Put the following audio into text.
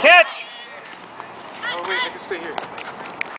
Catch! Oh wait, I can stay here.